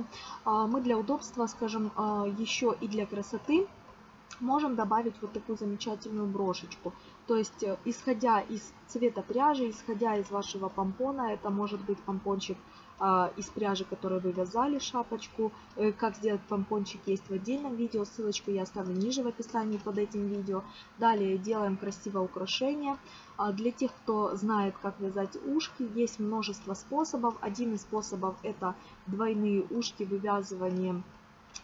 а, мы для удобства, скажем, а, еще и для красоты можем добавить вот такую замечательную брошечку. То есть, э, исходя из цвета пряжи, исходя из вашего помпона, это может быть помпончик а, из пряжи, которую вы вязали, шапочку. Э, как сделать помпончик есть в отдельном видео, ссылочку я оставлю ниже в описании под этим видео. Далее делаем красивое украшение. А, для тех, кто знает, как вязать ушки, есть множество способов. Один из способов это двойные ушки вывязыванием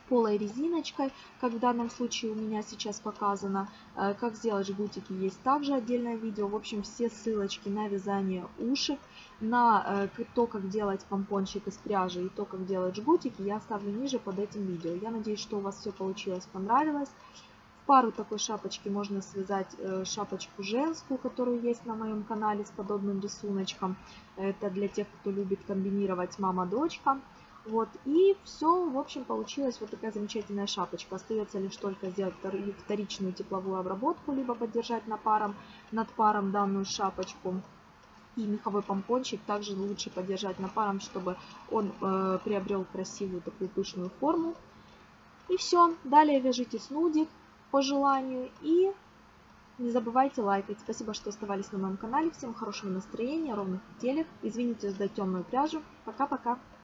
полой резиночкой, как в данном случае у меня сейчас показано. Э, как сделать жгутики есть также отдельное видео. В общем, все ссылочки на вязание ушек, на э, то, как делать помпончик из пряжи и то, как делать жгутики, я оставлю ниже под этим видео. Я надеюсь, что у вас все получилось, понравилось. Пару такой шапочки можно связать э, шапочку женскую, которую есть на моем канале с подобным рисуночком. Это для тех, кто любит комбинировать мама-дочка. Вот, и все, в общем, получилась вот такая замечательная шапочка. Остается лишь только сделать вторичную тепловую обработку, либо поддержать на паром, над паром данную шапочку. И меховой помпончик также лучше поддержать на паром, чтобы он э, приобрел красивую такую пышную форму. И все. Далее вяжите снудик по желанию и не забывайте лайкать. Спасибо, что оставались на моем канале. Всем хорошего настроения, ровных петелек. Извините за темную пряжу. Пока-пока.